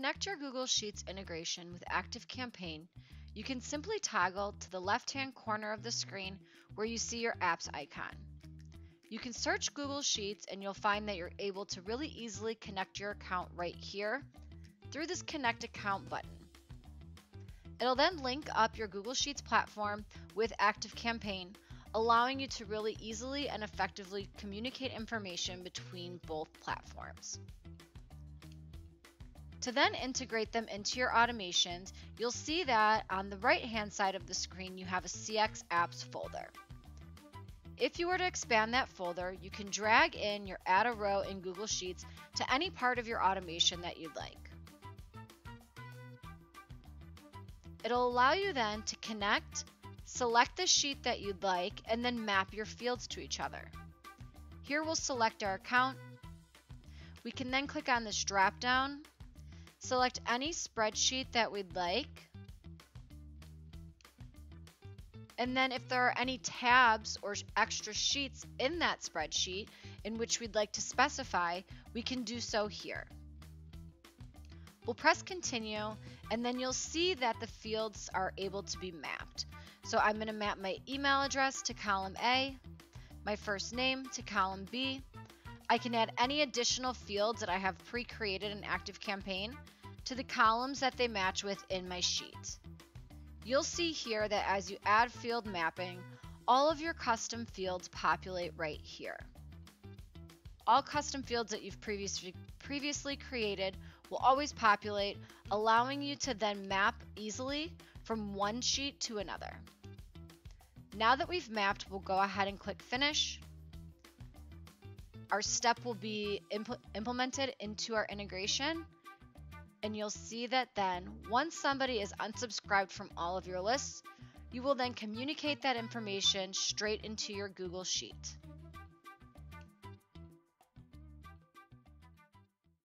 Connect your Google Sheets integration with ActiveCampaign, you can simply toggle to the left-hand corner of the screen where you see your apps icon. You can search Google Sheets and you'll find that you're able to really easily connect your account right here through this Connect Account button. It'll then link up your Google Sheets platform with ActiveCampaign, allowing you to really easily and effectively communicate information between both platforms. To then integrate them into your automations, you'll see that on the right hand side of the screen you have a CX Apps folder. If you were to expand that folder, you can drag in your Add a Row in Google Sheets to any part of your automation that you'd like. It'll allow you then to connect, select the sheet that you'd like, and then map your fields to each other. Here we'll select our account. We can then click on this drop down, select any spreadsheet that we'd like, and then if there are any tabs or extra sheets in that spreadsheet in which we'd like to specify, we can do so here. We'll press continue and then you'll see that the fields are able to be mapped. So I'm going to map my email address to column A, my first name to column B. I can add any additional fields that I have pre-created in ActiveCampaign to the columns that they match with in my sheet. You'll see here that as you add field mapping, all of your custom fields populate right here. All custom fields that you've previously, previously created will always populate, allowing you to then map easily from one sheet to another. Now that we've mapped, we'll go ahead and click Finish. Our step will be impl implemented into our integration, and you'll see that then, once somebody is unsubscribed from all of your lists, you will then communicate that information straight into your Google Sheet.